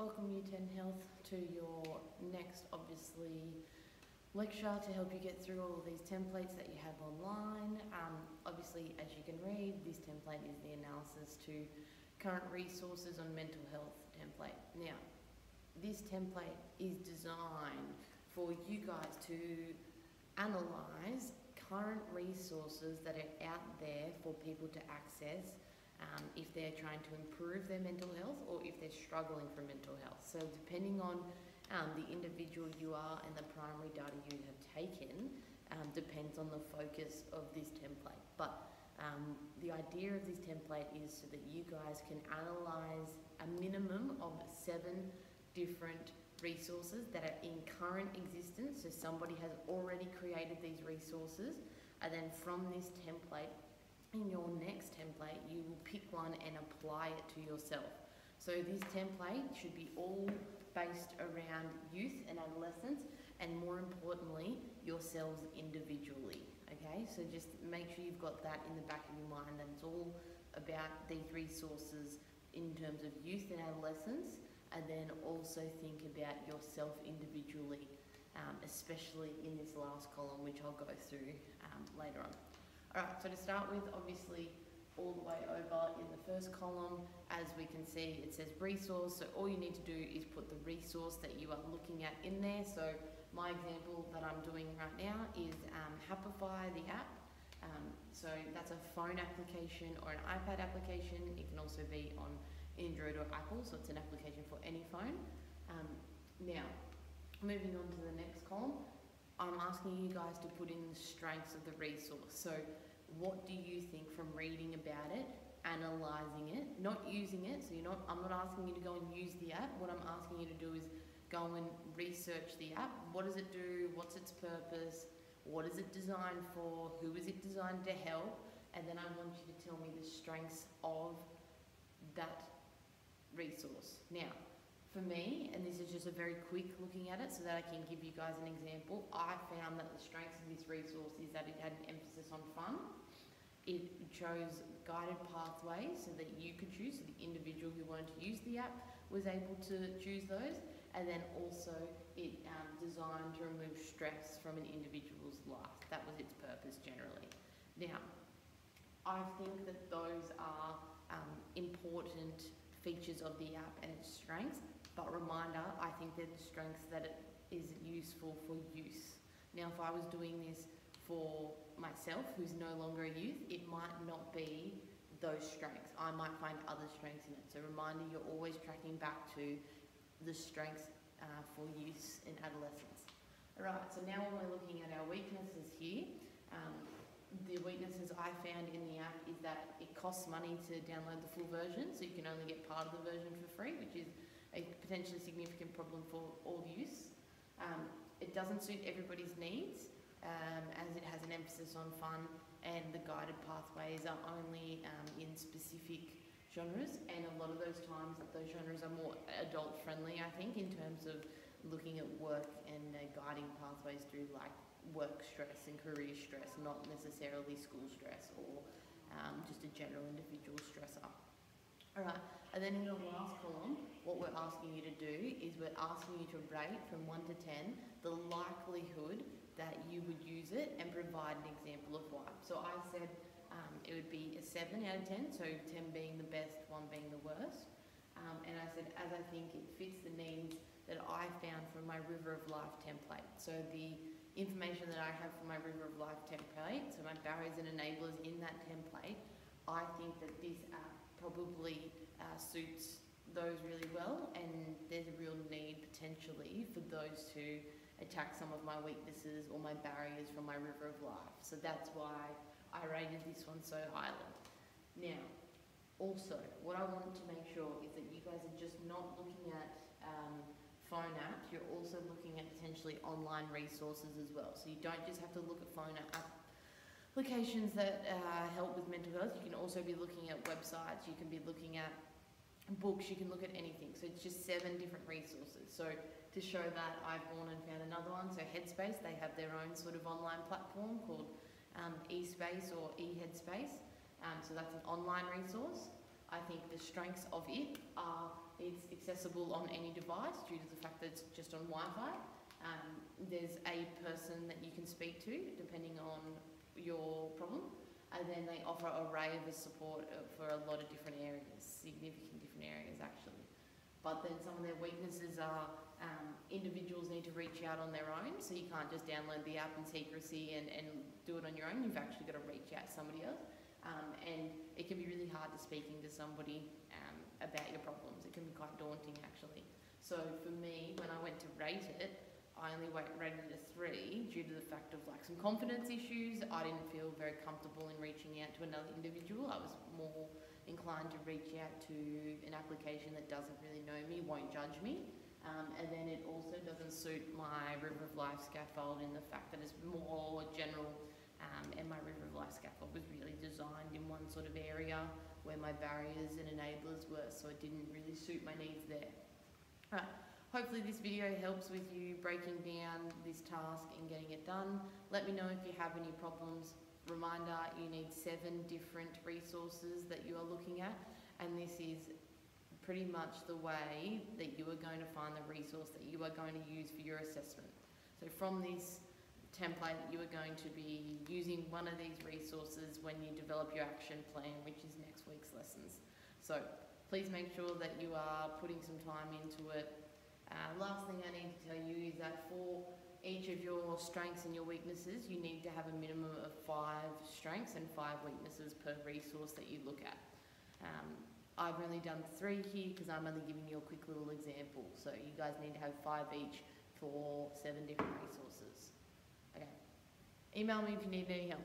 welcome Year 10 Health to your next, obviously, lecture to help you get through all of these templates that you have online. Um, obviously, as you can read, this template is the analysis to current resources on mental health template. Now, this template is designed for you guys to analyse current resources that are out there for people to access um, if they're trying to improve their mental health or if they're struggling for mental health. So depending on um, the individual you are and the primary data you have taken um, depends on the focus of this template. But um, the idea of this template is so that you guys can analyse a minimum of seven different resources that are in current existence. So somebody has already created these resources, and then from this template, in your next template, you will pick one and apply it to yourself. So this template should be all based around youth and adolescents, and more importantly, yourselves individually. Okay, so just make sure you've got that in the back of your mind that it's all about these resources in terms of youth and adolescents and then also think about yourself individually, um, especially in this last column, which I'll go through um, later on. All right, so to start with, obviously, all the way over in the first column, as we can see, it says resource. So all you need to do is put the resource that you are looking at in there. So my example that I'm doing right now is um, Happify, the app. Um, so that's a phone application or an iPad application. It can also be on Android or Apple, so it's an application for any phone. Um, now, moving on to the next column, I'm asking you guys to put in the strengths of the resource. So, what do you think from reading about it, analysing it, not using it? So, you're not. I'm not asking you to go and use the app. What I'm asking you to do is go and research the app. What does it do? What's its purpose? What is it designed for? Who is it designed to help? And then I want you to tell me the strengths of that resource. Now, for me, and this is just a very quick looking at it so that I can give you guys an example, I found that the strengths of this resource is that it had an emphasis on fun. It chose guided pathways so that you could choose, so the individual who wanted to use the app was able to choose those, and then also it um, designed to remove stress from an individual's life. That was its purpose generally. Now, I think that those are um, important features of the app and its strengths, but reminder, I think they're the strengths that it is useful for use. Now, if I was doing this for myself, who's no longer a youth, it might not be those strengths. I might find other strengths in it. So, reminder, you're always tracking back to the strengths uh, for use in adolescence. All right, so now when we're looking at our weaknesses here, um, the weaknesses I found in the app is that it costs money to download the full version, so you can only get part of the version for free, which is a potentially significant problem for all use. Um, it doesn't suit everybody's needs, um, as it has an emphasis on fun, and the guided pathways are only um, in specific genres, and a lot of those times those genres are more adult friendly, I think, in terms of looking at work and uh, guiding pathways through like work stress and career stress, not necessarily school stress or um, just a general individual stressor. All right, and then in the last column, what we're asking you to do is we're asking you to rate from 1 to 10 the likelihood that you would use it and provide an example of why. So I said um, it would be a 7 out of 10, so 10 being the best, 1 being the worst. Um, and I said, as I think it fits the needs that I found from my River of Life template. So the information that I have from my River of Life template, so my barriers and enablers in that template, I think that this app probably uh, suits those really well and there's a real need potentially for those to attack some of my weaknesses or my barriers from my River of Life. So that's why I rated this one so highly. Now, also, what I want to make sure is that you guys are just not looking at um, phone apps, you're also looking at potentially online resources as well. So you don't just have to look at phone applications that uh, help with mental health. You can also be looking at websites. You can be looking at books. You can look at anything. So it's just seven different resources. So to show that, I've gone and found another one. So Headspace, they have their own sort of online platform called um, eSpace or eHeadspace. Um, so that's an online resource. I think the strengths of it are it's accessible on any device due to the fact that it's just on Wi-Fi. Um, there's a person that you can speak to depending on your problem, and then they offer an array of support uh, for a lot of different areas, significant different areas actually. But then some of their weaknesses are um, individuals need to reach out on their own, so you can't just download the app in secrecy and, and do it on your own. You've actually got to reach out to somebody else. Um, and it can be really hard to speaking to somebody um, about your problems. It can be quite daunting actually. So for me, when I went to rate it, I only wa- rated a three due to the fact of like some confidence issues. I didn't feel very comfortable in reaching out to another individual. I was more inclined to reach out to an application that doesn't really know me, won't judge me. Um, and then it also doesn't suit my River of Life scaffold in the fact that it's more general um, and my River of Life scaffold was really designed in one sort of area where my barriers and enablers were, so it didn't really suit my needs there. Right. Hopefully this video helps with you breaking down this task and getting it done. Let me know if you have any problems. Reminder, you need seven different resources that you are looking at, and this is pretty much the way that you are going to find the resource that you are going to use for your assessment. So from this template, you are going to be using one of these resources when you develop your action plan, which is next week's lessons. So please make sure that you are putting some time into it. Uh, last thing I need to tell you is that for each of your strengths and your weaknesses, you need to have a minimum of five strengths and five weaknesses per resource that you look at. Um, I've only done three here because I'm only giving you a quick little example. So you guys need to have five each for seven different resources. Okay. Email me if you need any help.